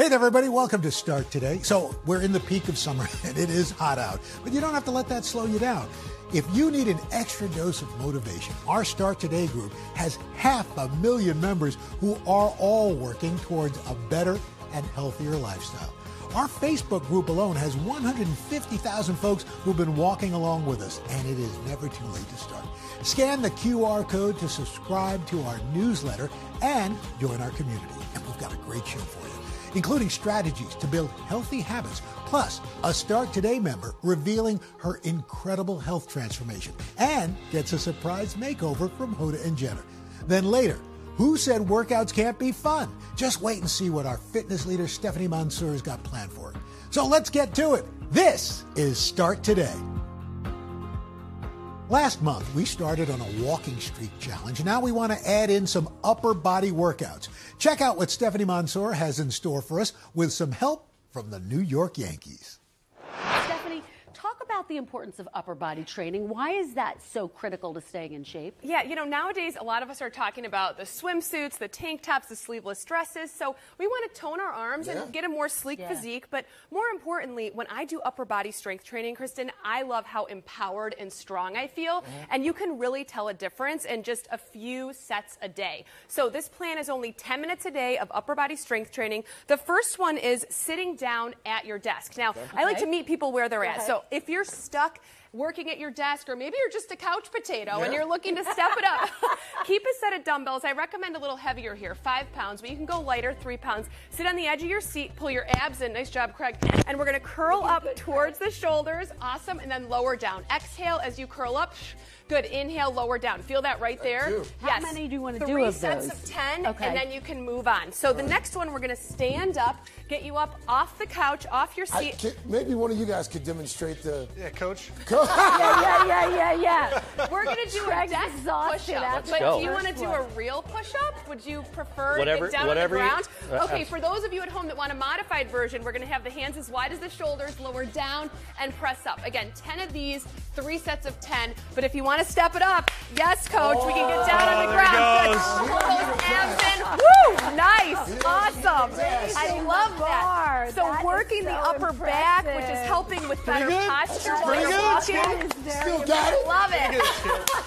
Hey there, everybody. Welcome to Start Today. So, we're in the peak of summer and it is hot out, but you don't have to let that slow you down. If you need an extra dose of motivation, our Start Today group has half a million members who are all working towards a better and healthier lifestyle. Our Facebook group alone has 150,000 folks who've been walking along with us, and it is never too late to start. Scan the QR code to subscribe to our newsletter and join our community. And we've got a great show for you including strategies to build healthy habits, plus a Start Today member revealing her incredible health transformation and gets a surprise makeover from Hoda and Jenna. Then later, who said workouts can't be fun? Just wait and see what our fitness leader Stephanie Mansour has got planned for her. So let's get to it. This is Start Today. Last month, we started on a walking streak challenge. Now we want to add in some upper body workouts. Check out what Stephanie Mansour has in store for us with some help from the New York Yankees. Stephanie, talk about the importance of upper body training. Why is that so critical to staying in shape? Yeah, you know, nowadays a lot of us are talking about the swimsuits, the tank tops, the sleeveless dresses. So we want to tone our arms Yeah. and get a more sleek Yeah. physique. But more importantly, when I do upper body strength training, Kristen, I love how empowered and strong I feel. Mm-hmm. And you can really tell a difference in just a few sets a day. So this plan is only 10 minutes a day of upper body strength training. The first one is sitting down at your desk. Now, I like to meet people where they're at. So if you're stuck, working at your desk, or maybe you're just a couch potato and you're looking to step it up. Keep a set of dumbbells. I recommend a little heavier here, five pounds, but you can go lighter, three pounds. Sit on the edge of your seat, pull your abs in. Nice job, Craig. And we're gonna curl up towards the shoulders. Awesome. And then lower down. Exhale as you curl up. Good. Inhale, lower down. Feel that right there? too. How Yes. many do you wanna do Three of sets those? of 10, Okay. and then you can move on. So the next one, we're gonna stand up, get you up off the couch, off your I, seat. can, maybe one of you guys could demonstrate the. Yeah, coach. Yeah, yeah, yeah, yeah. We're gonna do a Craig's desk exhausted push-up. But go. do you want to do a real push-up? Would you prefer Whatever- to get down whatever on the ground? uh, okay, for those of you at home that want a modified version, we're gonna have the hands as wide as the shoulders, lower down, and press up. Again, 10 of these, three sets of 10. But if you want to step it up, yes, coach, we can get down on the Oh, there he ground. goes. Good. Those abs in. Woo! Nice. Awesome. I love that. So That is working the so upper back, which is helping with better posture Pretty you're good. Walking. That is very Still got it? Love it.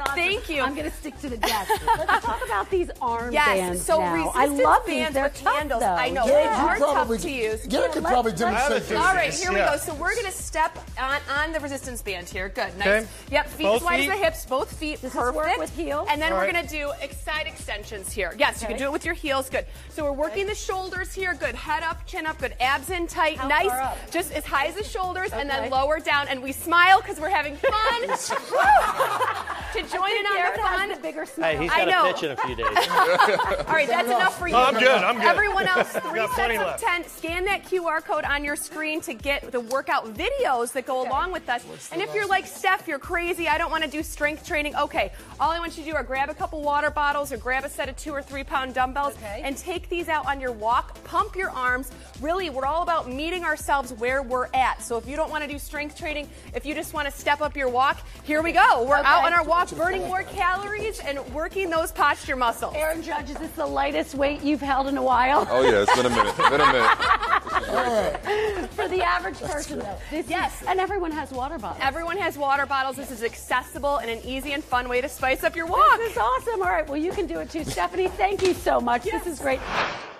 That's awesome. Thank you. I'm going to stick to the desk. Let's talk about these arm Yes, bands so now. I love these. bands They're with tough, handles. Though. I know Garrett, they are probably, tough to use. Garrett could probably let's- demonstrate let's- All right, here we go. So we're gonna step on on the resistance band here. Good, nice. Okay. Yep, feet Both as wide feet? as the hips, both feet. Does this perfect. work with heels? And then All we're right. gonna do side extensions here. Yes, you can do it with your heels. Good. So we're working the shoulders here. Good. Head up, chin up. Good. Abs in tight. How nice. far up? Just as high as the shoulders, and then lower down. And we smile because we're having fun. Woo! to join in on Garrett the has fun. the bigger Hey, smile. he's I got know. a pitch in a few days. All right, that's enough for you. Oh, I'm good, I'm good. Everyone else, three Got sets plenty of left. 10. Scan that QR code on your screen to get the workout videos that go along with us. And if you're like, Steph, you're crazy, I don't want to do strength training, okay. All I want you to do are grab a couple water bottles or grab a set of two or three pound dumbbells Okay. and take these out on your walk. Pump your arms. Really, we're all about meeting ourselves where we're at. So if you don't want to do strength training, if you just want to step up your walk, here we go. We're out on our walk burning more calories and working those posture muscles. Aaron Judge, is this the lightest weight you've held in a while? Oh yeah, it's been a minute. It's Been a minute. For the average person, though. This is- Yes. and everyone has water bottles. Everyone has water bottles. This is accessible and an easy and fun way to spice up your walk. This is awesome. All right, well, you can do it too. Stephanie, thank you so much. This is great.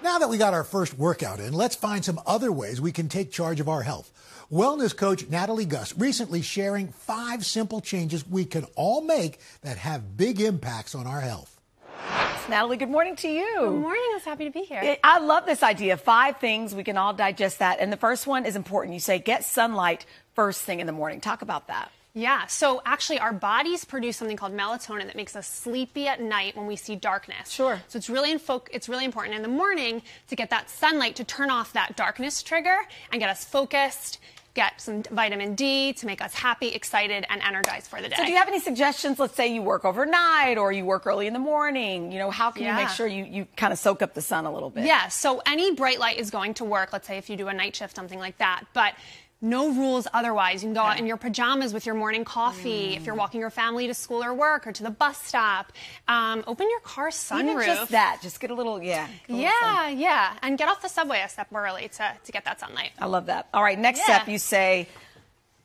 Now that we got our first workout in, let's find some other ways we can take charge of our health. Wellness coach Natalie Guss recently sharing five simple changes we can all make that have big impacts on our health. Natalie, good morning to you. Good morning. I was happy to be here. It- I love this idea. Five things we can all digest that. And the first one is important. You say get sunlight first thing in the morning. Talk about that. Yeah. So actually, our bodies produce something called melatonin that makes us sleepy at night when we see darkness. Sure. So it's really info- it's really important in the morning to get that sunlight to turn off that darkness trigger and get us focused. Get some vitamin D to make us happy, excited, and energized for the day. So do you have any suggestions? Let's say you work overnight or you work early in the morning. You know, how can you make sure you, you kind of soak up the sun a little bit? Yeah, so any bright light is going to work. Let's say if you do a night shift, something like that. But no rules otherwise. You can go out in your pajamas with your morning coffee if you're walking your family to school or work or to the bus stop. Um, open your car sunroof. Even just that, just get a little, yeah. a little sun. Yeah, yeah. And get off the subway a step early to, to get that sunlight. I love that. All right, next Yeah. step, you say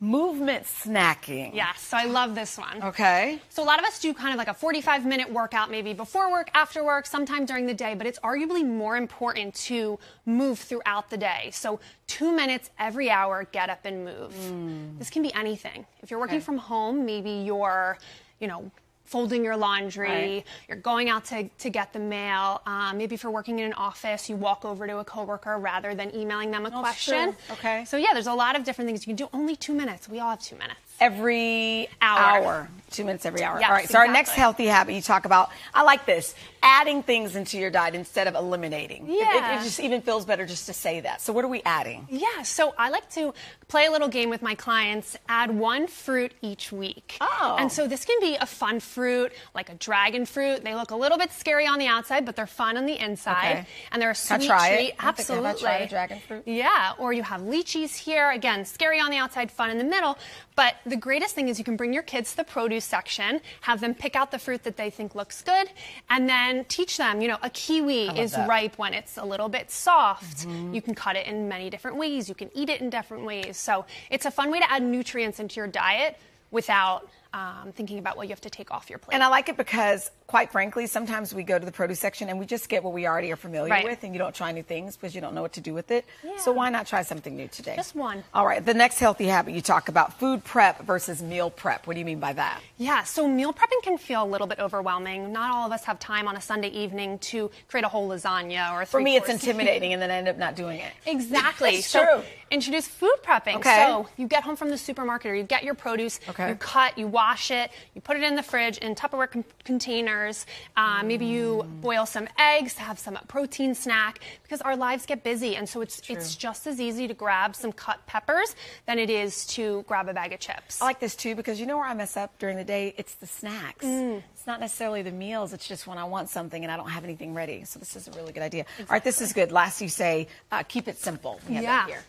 movement snacking. Yes, so I love this one. Okay. So a lot of us do kind of like a 45 minute workout, maybe before work, after work, sometime during the day, but it's arguably more important to move throughout the day. So two minutes every hour, get up and move. Hmm. This can be anything. If you're working Okay. from home, maybe you're, you know, folding your laundry, Right. you're going out to, to get the mail. Um, maybe if you're working in an office, you walk over to a coworker rather than emailing them a question. Okay. So yeah, there's a lot of different things you can do. Only two minutes. We all have two minutes. Every Hour. Two minutes every hour. Yes, All right. So our next healthy habit you talk about, I like this, adding things into your diet instead of eliminating. It- It, Yeah. it just even feels better just to say that. So what are we adding? Yeah, so I like to play a little game with my clients, add one fruit each week. Oh. And so this can be a fun fruit, like a dragon fruit. They look a little bit scary on the outside, but they're fun on the inside. Okay. And they're a Can I sweet try it? treat. I don't think- I Absolutely. tried a dragon fruit? Yeah, or you have lychees here. Again, scary on the outside, fun in the middle. But the greatest thing is you can bring your kids to the produce section, have them pick out the fruit that they think looks good, and then teach them, you know, a kiwi is that. ripe when it's a little bit soft. Mm-hmm. You can cut it in many different ways. You can eat it in different ways. So it's a fun way to add nutrients into your diet without um, thinking about what you have to take off your plate. And I like it because, quite frankly, sometimes we go to the produce section and we just get what we already are familiar Right. with, and you don't try new things because you don't know what to do with it. So why not try something new today? Just one. All right. The next healthy habit you talk about: food prep versus meal prep. What do you mean by that? Yeah, so meal prepping can feel a little bit overwhelming. Not all of us have time on a Sunday evening to create a whole lasagna or a For me, it's intimidating, and then I end up not doing it. Exactly. So true. introduce food prepping. Okay. So you get home from the supermarket or you get your produce, Okay. you cut, you wash it, you put it in the fridge in Tupperware con- containers. Uh, maybe you boil some eggs to have some protein snack because our lives get busy, and so it's it's just as easy to grab some cut peppers than it is to grab a bag of chips. I like this too because you know where I mess up during the day? It's the snacks. Mm. It's not necessarily the meals. It's just when I want something and I don't have anything ready. So this is a really good idea. All right, this is good. Last, you say uh, keep it simple. We have that here.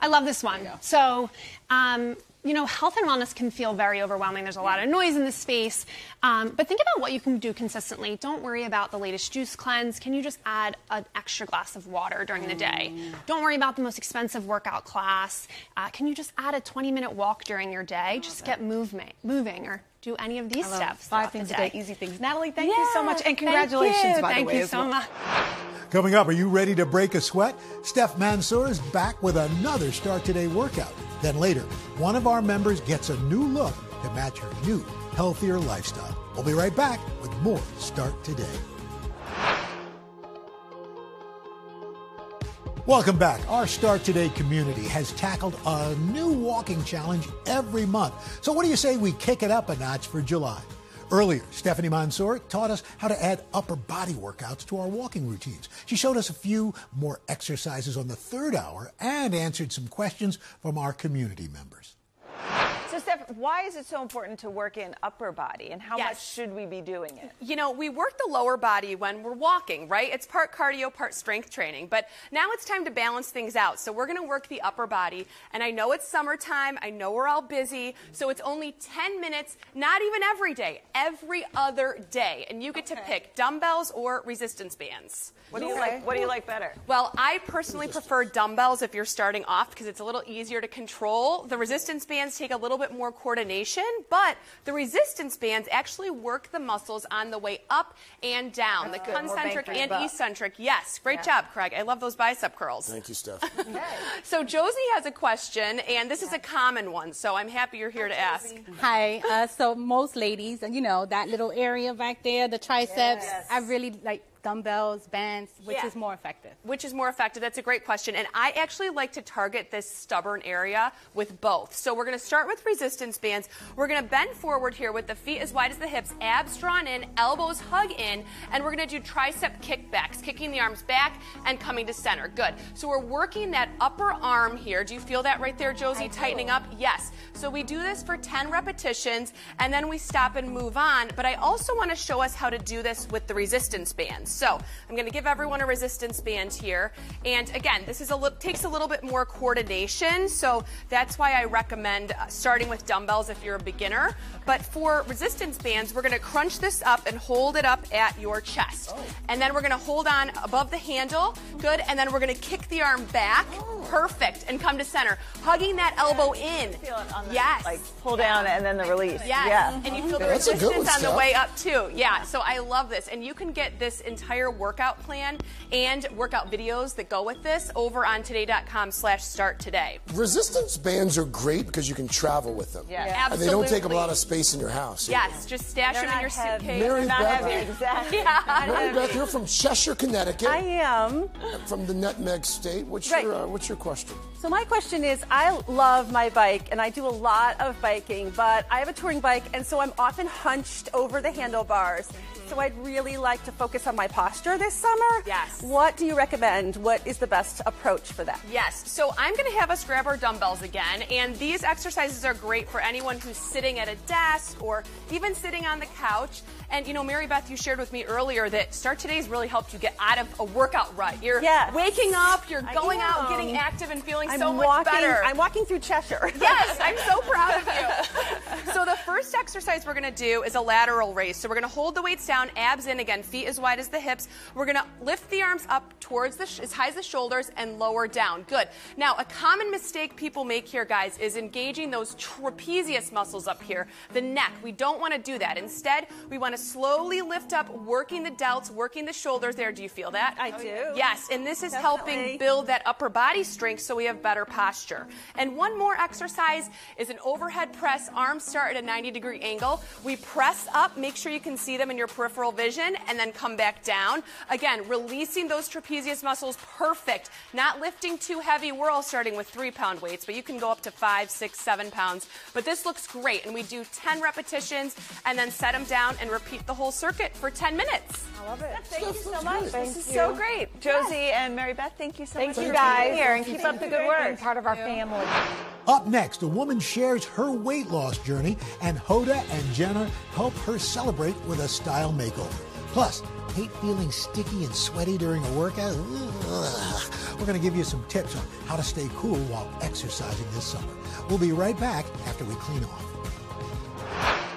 I love this one. So, um, you know, health and wellness can feel very overwhelming. There's a lot of noise in this space. Um, but think about what you can do consistently. Don't worry about the latest juice cleanse. Can you just add an extra glass of water during the day? Mm. Don't worry about the most expensive workout class. Uh, can you just add a 20 minute walk during your day? Just get movement, moving or do any of these steps. Five throughout the things a day, day. easy things. Natalie, thank you so much. And thank congratulations, you. by Thank the way. you so well. much. Coming up, are you ready to break a sweat? Steph Mansour is back with another Start Today workout. Then later, one of our members gets a new look to match her new, healthier lifestyle. We'll be right back with more Start Today. Welcome back. Our Start Today community has tackled a new walking challenge every month. So, what do you say we kick it up a notch for July? Earlier, Stephanie Mansour taught us how to add upper body workouts to our walking routines. She showed us a few more exercises on the third hour and answered some questions from our community members. So, Steph, why is it so important to work in upper body, and how Yes. much should we be doing it? You know, we work the lower body when we're walking, right? It's part cardio, part strength training. But now it's time to balance things out. So we're going to work the upper body. And I know it's summertime. I know we're all busy. So it's only 10 minutes, not even every day, every other day. And you get to pick dumbbells or resistance bands. What do you like? What do you like better? Well, I personally prefer dumbbells if you're starting off because it's a little easier to control. The resistance bands take a little bit more coordination, but the resistance bands actually work the muscles on the way up and down, That's the good. Concentric and buck. eccentric. Yes, great Yeah. job, Craig. I love those bicep curls. Thank you, Steph. So Josie has a question, and this is a common one, so I'm happy you're here to ask. Hi. Uh, so most ladies, and you know, that little area back there, the triceps, Yes. I really like dumbbells, bands, which Yeah. is more effective. Which is more effective? That's a great question. And I actually like to target this stubborn area with both. So we're going to start with resistance bands. We're going to bend forward here with the feet as wide as the hips, abs drawn in, elbows hug in, and we're going to do tricep kickbacks, kicking the arms back and coming to center. Good. So we're working that upper arm here. Do you feel that right there, Josie? Tightening up? Yes. So we do this for 10 repetitions and then we stop and move on. But I also want to show us how to do this with the resistance bands. So I'm going to give everyone a resistance band here. And again, this is a li- takes a little bit more coordination. So that's why I recommend uh, starting with dumbbells if you're a beginner. But for resistance bands, we're going to crunch this up and hold it up at your chest. And then we're going to hold on above the handle. Good. And then we're going to kick the arm back. Perfect. And come to center. Hugging that elbow in. Feel it on the, Yes. like pull down and then the release. Yes. Yeah. And you feel the That's resistance on the way up too. Yeah. So I love this. And you can get this entire workout plan and workout videos that go with this over on today.com slash start today. Resistance bands are great because you can travel with them. Yeah. And they don't take up a lot of space in your house. Yes, just stash They're them in your heavy. suitcase. Mary not Beth. heavy, exactly. Yeah. Mary Beth, you're from Cheshire, Connecticut, I am. from the Nutmeg State. What's Right. your uh, What's your question? So my question is, I love my bike and I do a lot of biking, but I have a touring bike and so I'm often hunched over the handlebars. So I'd really like to focus on my posture this summer. Yes. What do you recommend? What is the best approach for that? Yes, so I'm going to have us grab our dumbbells again, and these exercises are great for anyone who's sitting at a desk or even sitting on the couch. And you know, Mary Beth, you shared with me earlier that Start Today's really helped you get out of a workout rut. You're Yes. waking up, you're going out, getting active, and feeling I'm so much walking, better. I'm walking through Cheshire. Yes, I'm so proud of you. So the first exercise we're going to do is a lateral raise. So we're going to hold the weights down, abs in again, feet as wide as the hips. We're going to lift the arms up towards the sh- as high as the shoulders and lower down. Good. Now, a common mistake people make here, guys, is engaging those trapezius muscles up here, the neck. We don't want to do that. Instead, we want to slowly lift up, working the delts, working the shoulders there. Do you feel that? I do. Oh, yes, and this is Definitely. helping build that upper body strength so we have better posture. And one more exercise is an overhead press. Arms start at a 90 degree angle. We press up, make sure you can see them in your peripheral vision, and then come back down. Again, releasing those trapezius muscles perfect. Not lifting too heavy. We're all starting with three pound weights, but you can go up to five, six, seven pounds. But this looks great. And we do 10 repetitions and then set them down and repeat the whole circuit for 10 minutes. I love it. Thank you so much. Thank this is you. so great. Josie and Mary Beth, thank you so Thank much you, for guys. being here and keep up the good work. Part of our family. Up next, a woman shares her weight loss journey, and Hoda and Jenna help her celebrate with a style makeover. Plus, hate feeling sticky and sweaty during a workout? We're going to give you some tips on how to stay cool while exercising this summer. We'll be right back after we clean off.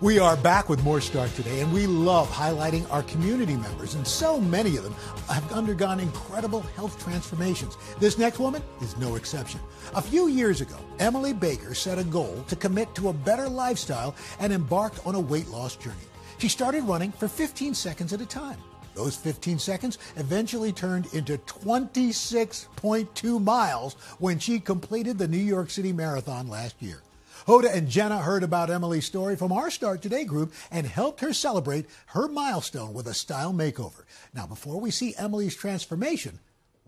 We are back with more Start Today, and we love highlighting our community members, and so many of them have undergone incredible health transformations. This next woman is no exception. A few years ago, Emily Baker set a goal to commit to a better lifestyle and embarked on a weight loss journey. She started running for 15 seconds at a time. Those 15 seconds eventually turned into 26.2 miles when she completed the New York City Marathon last year. Hoda and Jenna heard about Emily's story from our Start Today group and helped her celebrate her milestone with a style makeover. Now, before we see Emily's transformation,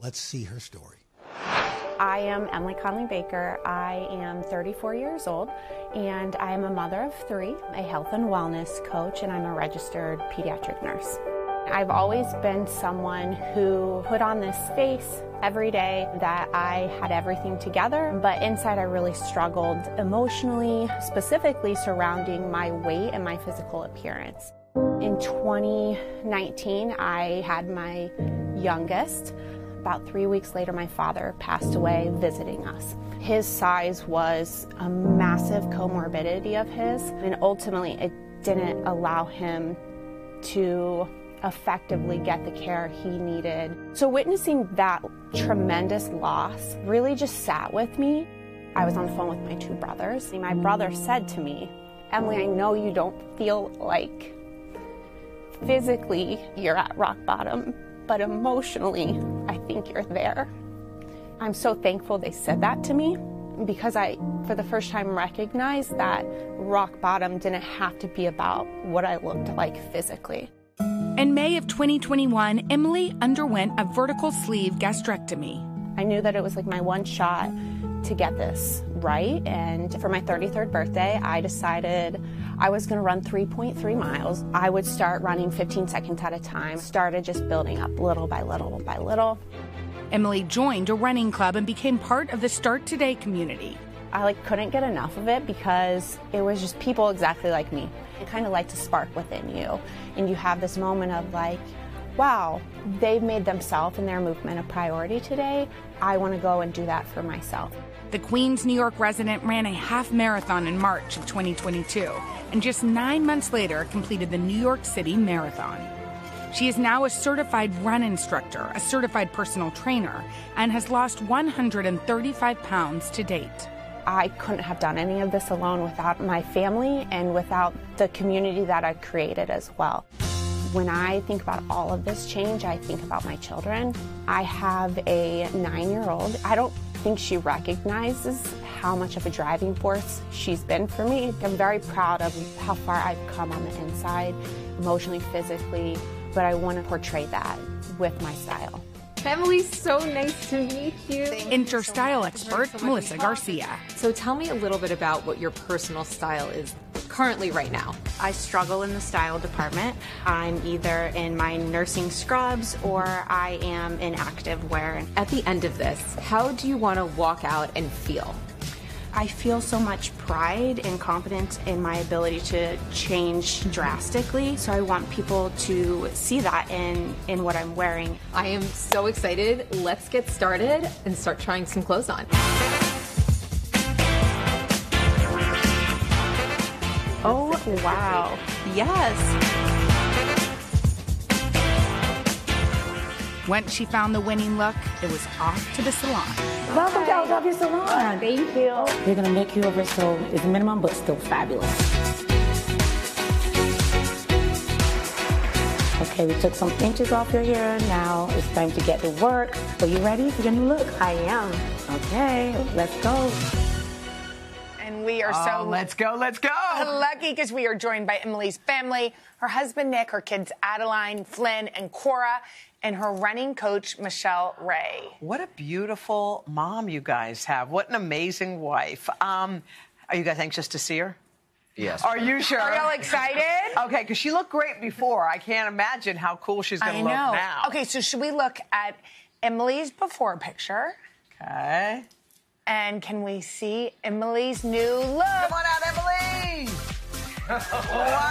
let's see her story. I am Emily Conley Baker. I am 34 years old and I am a mother of three, a health and wellness coach, and I'm a registered pediatric nurse. I've always been someone who put on this face every day that I had everything together, but inside I really struggled emotionally, specifically surrounding my weight and my physical appearance. In 2019, I had my youngest. About three weeks later, my father passed away visiting us. His size was a massive comorbidity of his, and ultimately, it didn't allow him to effectively get the care he needed. So, witnessing that tremendous loss really just sat with me. I was on the phone with my two brothers. and My brother said to me, Emily, I know you don't feel like physically you're at rock bottom, but emotionally, I think you're there. I'm so thankful they said that to me because I, for the first time, recognized that rock bottom didn't have to be about what I looked like physically. In May of 2021, Emily underwent a vertical sleeve gastrectomy. I knew that it was like my one shot to get this right. And for my 33rd birthday, I decided I was going to run 3.3 miles. I would start running 15 seconds at a time, started just building up little by little by little. Emily joined a running club and became part of the Start Today community. I like couldn't get enough of it because it was just people exactly like me. It kind of lights a spark within you, and you have this moment of like, wow, they've made themselves and their movement a priority today. I want to go and do that for myself. The Queens, New York resident ran a half marathon in March of 2022 and just nine months later completed the New York City Marathon. She is now a certified run instructor, a certified personal trainer, and has lost 135 pounds to date. I couldn't have done any of this alone without my family and without the community that I created as well. When I think about all of this change, I think about my children. I have a nine year old. I don't think she recognizes how much of a driving force she's been for me. I'm very proud of how far I've come on the inside, emotionally, physically, but I want to portray that with my style. Emily, so nice to meet you. Inter style expert Melissa Garcia. So tell me a little bit about what your personal style is currently right now. I struggle in the style department. I'm either in my nursing scrubs or I am in active wear. At the end of this, how do you want to walk out and feel? I feel so much pride and confidence in my ability to change drastically. So I want people to see that in, in what I'm wearing. I am so excited. Let's get started and start trying some clothes on. Oh, wow. Yes. Once she found the winning look, it was off to the salon. Welcome to Alexandria Salon. Thank you. They're gonna make you over so it's minimum but still fabulous. Okay, we took some inches off your hair. Now it's time to get to work. Are you ready for your new look? I am. Okay, let's go. And we are Oh, so let's go, let's go. lucky because we are joined by Emily's family, her husband Nick, her kids Adeline, Flynn, and Cora, and her running coach Michelle Ray. What a beautiful mom you guys have. What an amazing wife. Um, are you guys anxious to see her? Yes. Are you sure? Are y'all excited? Okay, because she looked great before. I can't imagine how cool she's going to look now. Okay, so should we look at Emily's before picture? Okay. And can we see Emily's new look? Come on out, Emily. wow.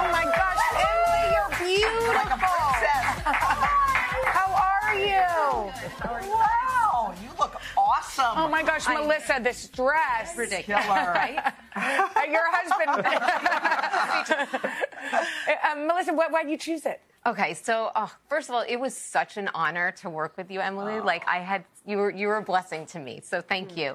Oh my gosh, Emily, you're beautiful. Like a princess. How are you? Wow, you look awesome. Oh my gosh, Melissa, this dress. Ridiculous. right? Your husband. uh, Melissa, why, why'd you choose it? Okay, so uh, first of all, it was such an honor to work with you, Emily. Like I had, you were you were a blessing to me. So thank you.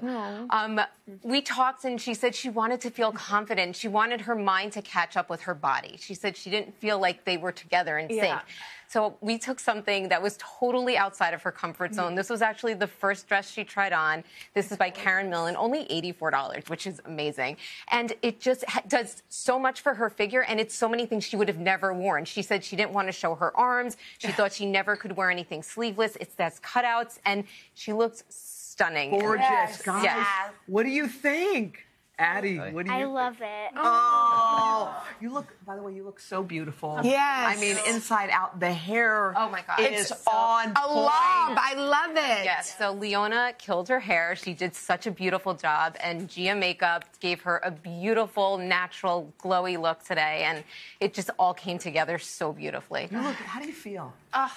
Um, we talked, and she said she wanted to feel confident. She wanted her mind to catch up with her body. She said she didn't feel like they were together in sync. Yeah. So we took something that was totally outside of her comfort zone. This was actually the first dress she tried on. This is by Karen Millen, only $84, which is amazing. And it just ha- does so much for her figure, and it's so many things she would have never worn. She said she didn't want to show her arms. She thought she never could wear anything sleeveless. It has cutouts, and she looks stunning. Gorgeous, guys. Yes. What do you think? Addie, what do you I love it. Oh, you look. By the way, you look so beautiful. Yes. I mean, inside out, the hair. Oh my God. is It's so- on A point. lob. I love it. Yes, so Leona killed her hair. She did such a beautiful job, and Gia Makeup gave her a beautiful, natural, glowy look today, and it just all came together so beautifully. You look. How do you feel? Ugh.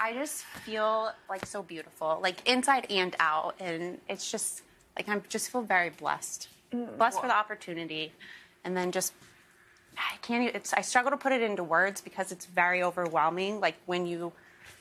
I just feel like so beautiful, like inside and out, and it's just like I just feel very blessed, blessed for the opportunity, and then just I can't. Even, it's I struggle to put it into words because it's very overwhelming. Like when you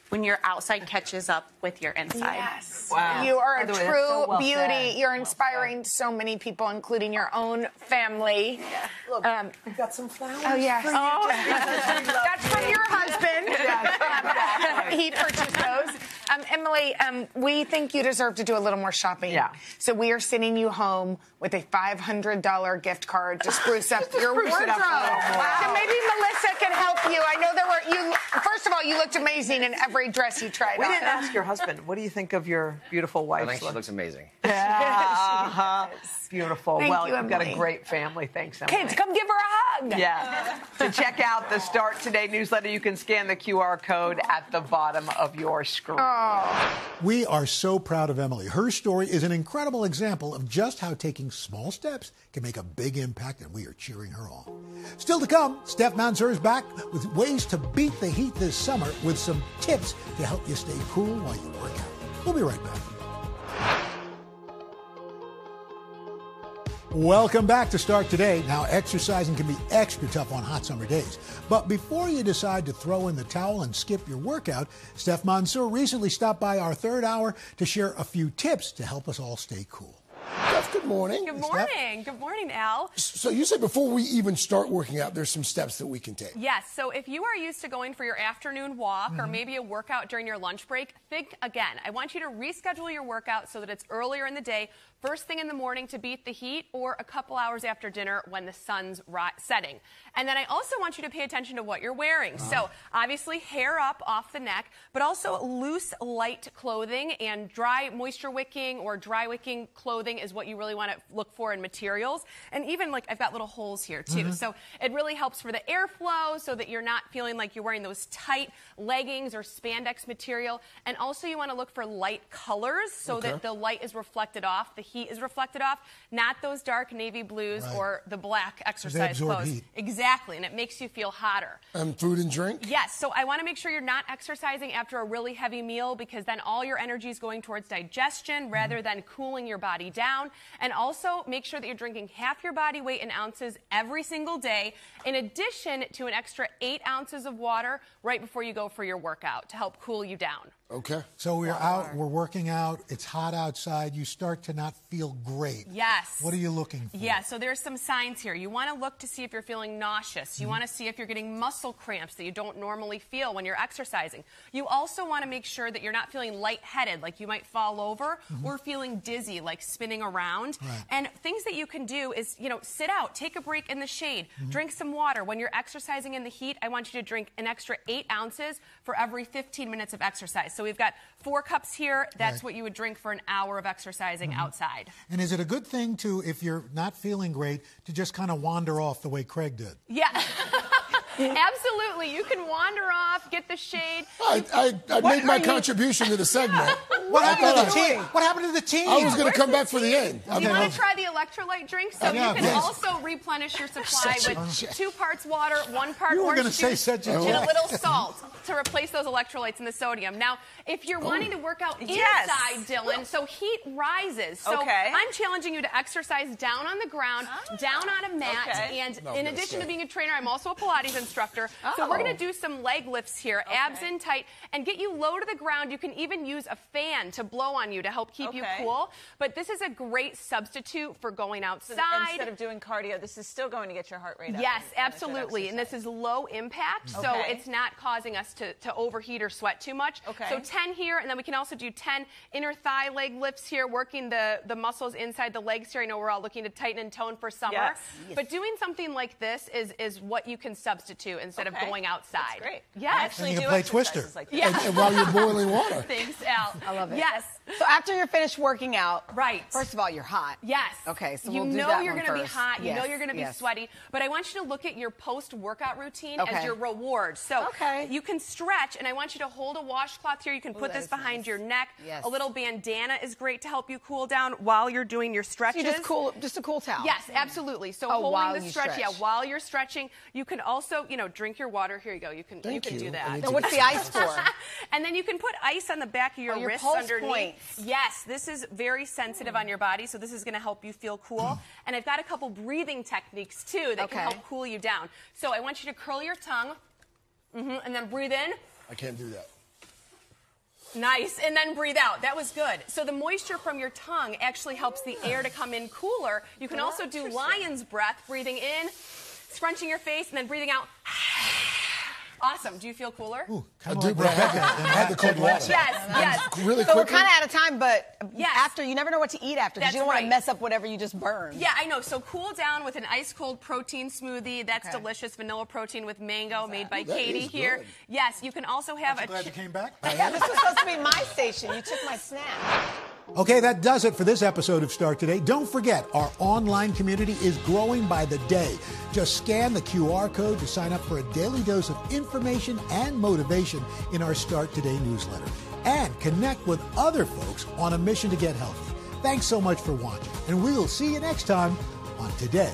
when your outside catches up with your inside. Yes. Wow. You are a the true so well beauty. said. You're inspiring so many people, including your own family. Look, Um, we've got some flowers. Oh, yes. for you. Oh, that's from your husband. Yes. he purchased those. Um, Emily, um, we think you deserve to do a little more shopping. Yeah. So we are sending you home with a $500 gift card to spruce up your Spruce wardrobe. up a little more. So maybe Melissa can help you. I know there were you. First of all, you looked amazing in every dress you tried We on. didn't ask your husband. What do you think of your beautiful wife? I wife's think she looks amazing. Yeah, uh-huh. Beautiful. Thank well, you, have got a great family. Thanks, Emily. Kids, come give her a hug. Yeah. to check out the Start Today newsletter, you can scan the QR code at the bottom of your screen. We are so proud of Emily. Her story is an incredible example of just how taking small steps can make a big impact, and we are cheering her on. Still to come, Steph Mansour is back with ways to beat the heat this summer with some tips to help you stay cool while you work out. We'll be right back. Welcome back to Start Today. Now, exercising can be extra tough on hot summer days. But before you decide to throw in the towel and skip your workout, Steph Mansour recently stopped by our third hour to share a few tips to help us all stay cool. Good morning. Good morning. Good morning, Al. So you said before we even start working out, there's some steps that we can take. Yes, so if you are used to going for your afternoon walk or Mhm. maybe a workout during your lunch break, think again. I want you to reschedule your workout so that it's earlier in the day, first thing in the morning to beat the heat, or a couple hours after dinner when the sun's setting. And then I also want you to pay attention to what you're wearing. So obviously, hair up off the neck, but also loose, light clothing and dry moisture wicking or dry wicking clothing is what you really want to look for in materials. And even like I've got little holes here too. Mhm. So it really helps for the airflow so that you're not feeling like you're wearing those tight leggings or spandex material. And also you want to look for light colors so Okay. that the light is reflected off, the heat is reflected off, not those dark navy blues Right. or the black exercise clothes. heat. Exactly, and it makes you feel hotter. And food and drink? Yes, so I want to make sure you're not exercising after a really heavy meal because then all your energy is going towards digestion rather than cooling your body down. And also make sure that you're drinking half your body weight in ounces every single day, in addition to an extra eight ounces of water right before you go for your workout to help cool you down. Okay. So we're out, we're working out, it's hot outside, you start to not feel great. Yes. What are you looking for? Yeah, so there's some signs here. You want to look to see if you're feeling nauseous. You want to see if you're getting muscle cramps that you don't normally feel when you're exercising. You also want to make sure that you're not feeling lightheaded, like you might fall over, Mhm. or feeling dizzy, like spinning around. Right. And things that you can do is, you know, sit out, take a break in the shade, Mhm. drink some water. When you're exercising in the heat, I want you to drink an extra eight ounces for every 15 minutes of exercise. So we've got four cups here. That's Right. what you would drink for an hour of exercising Mhm. outside. And is it a good thing to, if you're not feeling great, to just kind of wander off the way Craig did? Yeah. Absolutely. You can wander off, get the shade. I, I, I made my are you- contribution to the segment. What happened to the I- team? What happened to the team? I was going to come back for the end. Do you want to try the electrolyte drink? So you can yes. also replenish your supply Such a- with two parts water, one part You were orange gonna say juice, such a and a little salt to replace those electrolytes and the sodium. Now, if you're oh. wanting to work out Yes. inside, Dylan, so heat rises. So Okay. I'm challenging you to exercise down on the ground, ah. down on a mat, Okay. and No, in I'm gonna addition to being a trainer, I'm also a Pilates instructor. So we're Oh. going to do some leg lifts here, abs in tight, and get you low to the ground. You can even use a fan to blow on you to help keep you cool. But this is a great substitute for going So outside. instead of doing cardio, this is still going to get your heart rate up. Yes, and absolutely. And this is low impact, so it's not causing us to, to overheat or sweat too much. Okay. So 10 here, and then we can also do 10 inner thigh leg lifts here, working the, the muscles inside the legs here. I know we're all looking to tighten and tone for summer. Yes. But doing something like this is, is what you can substitute instead of going outside. That's great. Yes. I actually And you do can play exercises Twister. Like that. Yeah. And, and while you're boiling water. Thanks, Al. I love it. Yes. So after you're finished working out, right? First of all, you're hot. Yes. Okay, so you we'll do know you're going to be hot. You know you're going to be yes. sweaty. But I want you to look at your post-workout routine Okay. as your reward. So Okay. you can stretch, and I want you to hold a washcloth here. You can Ooh, put this behind nice. your neck. Yes. A little bandana is great to help you cool down while you're doing your So stretches. you just cool, just a cool towel. Yes, absolutely. So Oh, holding while the you stretch, yeah, while you're stretching, you can also, you know, drink your water. Here you go. You can you Thank can you. do that. Now, what's the ice for? and then you can put ice on the back of your Oh, your wrists pulse underneath. Yes, this is very sensitive on your body, so this is going to help you feel cool. and I've got a couple breathing techniques too that Okay. can help cool you down. So I want you to curl your tongue, hmm and then breathe in. I can't do that. Nice. And then breathe out. That was good. So the moisture from your tongue actually helps the air to come in cooler. You can also do lion's breath, breathing in, scrunching your face, and then breathing out. Awesome. Do you feel cooler? Ooh, I do, but I had the, I had the cold water. Yes, yes. Really so we're kind of out of time, but Yes. after you never know what to eat after because you don't want to mess up whatever you just burned. Yeah, I know. So cool down with an ice cold protein smoothie. That's Okay. delicious. Vanilla protein with mango made by Ooh, that Katie is here. good. Yes, you can also have I'm a. glad chi- you came back. Yeah, this was supposed to be my station. You took my snack. Okay, that does it for this episode of Start Today. Don't forget, our online community is growing by the day. Just scan the QR code to sign up for a daily dose of information and motivation in our Start Today newsletter. And connect with other folks on a mission to get healthy. Thanks so much for watching, and we will see you next time on Today.